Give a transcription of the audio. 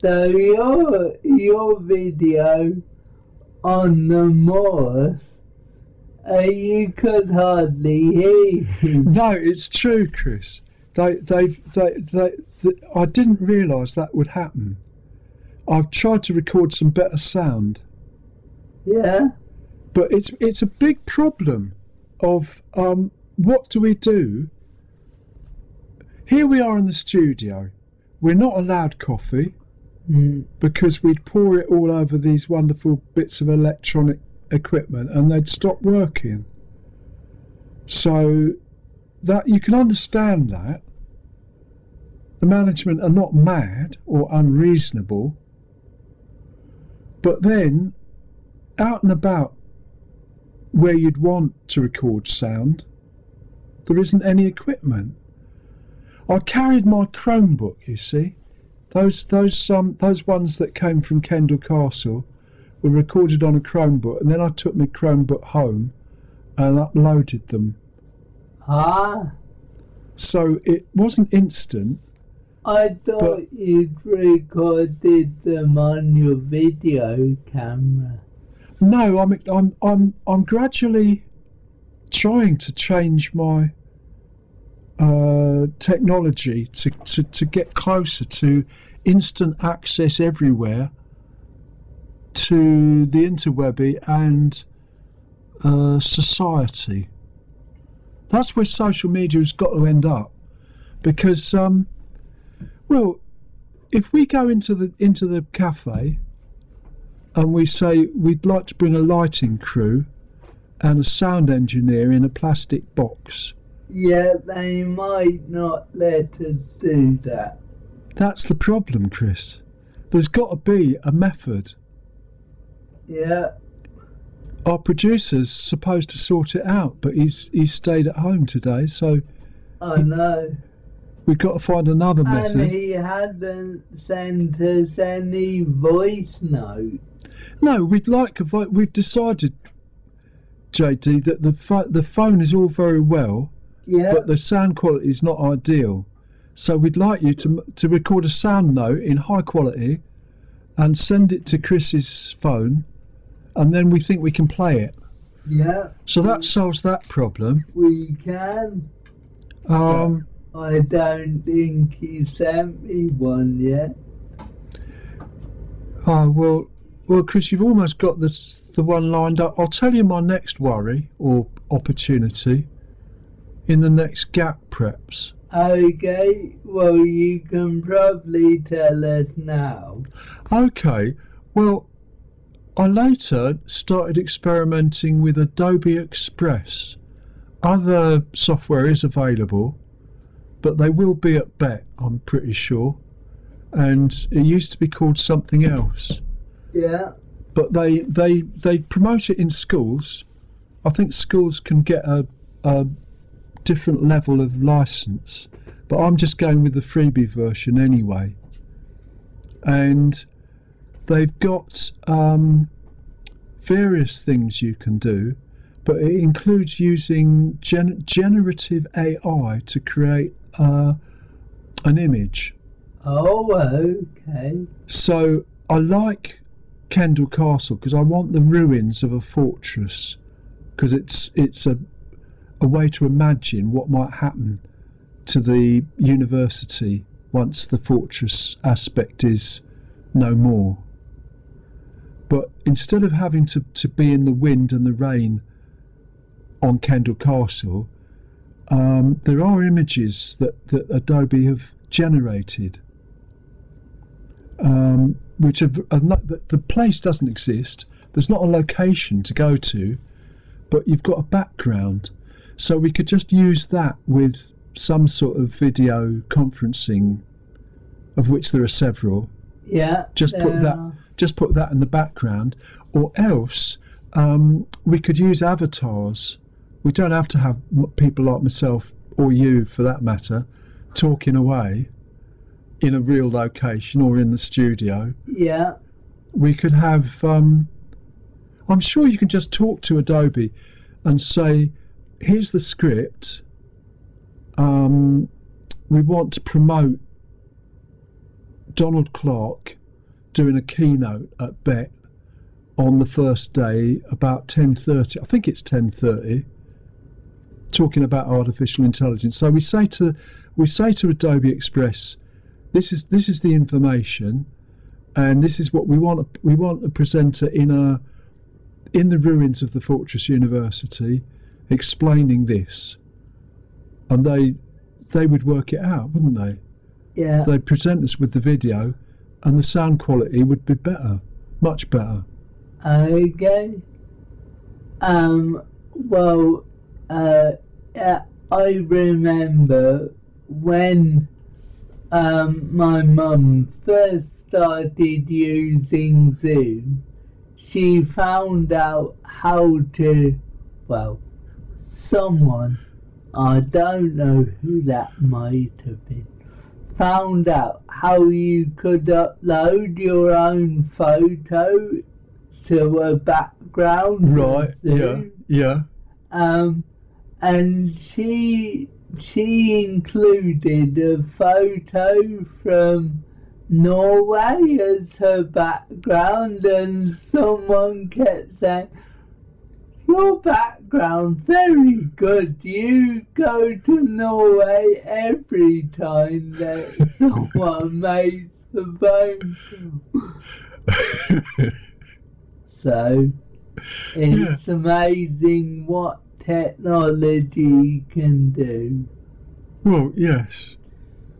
So your your video on the moors, uh, you could hardly hear. No, it's true, Chris. They, they've, they, they, th I didn't realise that would happen. I've tried to record some better sound, yeah, but it's it's a big problem. Of um, what do we do? Here we are in the studio. We're not allowed coffee mm. because we'd pour it all over these wonderful bits of electronic equipment and they'd stop working. So that you can understand that the management are not mad or unreasonable, but then out and about where you'd want to record sound, there isn't any equipment. I carried my Chromebook, you see. Those those um those ones that came from Kendal Castle were recorded on a Chromebook, and then I took my Chromebook home and uploaded them. ah, So it wasn't instant. I thought you'd recorded them on your video camera. No, I'm I'm I'm I'm gradually trying to change my uh, technology to, to, to get closer to instant access everywhere to the interwebby and uh, society. That's where social media has got to end up, because um, well, if we go into the into the cafe and we say we'd like to bring a lighting crew and a sound engineer in a plastic box. Yeah, they might not let us do that. That's the problem, Chris. There's got to be a method. Yeah, Our producer's supposed to sort it out, but he's he's stayed at home today, so I know. we've got to find another And method. he hasn't sent us any voice note. No, we'd like a vo- we've decided, JD, that the the phone is all very well, Yeah, but the sound quality is not ideal. So we'd like you to to record a sound note in high quality, and send it to Chris's phone, and then we think we can play it. yeah, So that solves that problem. we can. Um, I don't think he sent me one yet. oh well, well, Chris, you've almost got this the one lined up. I'll tell you my next worry or opportunity in the next gap preps. Okay, well, you can probably tell us now. Okay, well, I later started experimenting with Adobe Express. Other software is available, but they will be at Bett, I'm pretty sure. And it used to be called something else. Yeah, But they, they, they promote it in schools. I think schools can get a, a different level of license, but I'm just going with the freebie version anyway. And they've got um, various things you can do, but it includes using gen- generative AI to create uh, an image. oh, okay. So I like Kendal Castle because I want the ruins of a fortress because it's it's a a way to imagine what might happen to the university once the fortress aspect is no more. But instead of having to, to be in the wind and the rain on Kendal Castle, um, there are images that, that Adobe have generated um, which have, not, the, the place doesn't exist. There's not a location to go to, but you've got a background. So we could just use that with some sort of video conferencing, of which there are several. Yeah. Just put that, just put that in the background, or else um, we could use avatars. We don't have to have people like myself or you, for that matter, talking away in a real location or in the studio Yeah. we could have um, i'm sure you can just talk to adobe and say here's the script um, we want to promote donald clark doing a keynote at Bett on the first day about 10:30. I think it's 10:30 talking about artificial intelligence. So we say to we say to Adobe Express, this is this is the information, and this is what we want. We want a presenter in a in the ruins of the Fortress University, explaining this, and they they would work it out, wouldn't they? Yeah. They'd present us with the video, and the sound quality would be better, much better. Okay. Um. Well. Uh. Yeah, I remember when um my mum first started using Zoom. She found out how to. Well, someone. I don't know who that might have been. Found out how you could upload your own photo to a background. Right? Yeah. Yeah. Um, and she she included a photo from Norway as her background, and someone kept saying, "Your background very good. You go to Norway every time that someone makes a phone call." So it's amazing what technology can do. Well, yes.